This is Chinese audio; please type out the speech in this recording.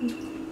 嗯。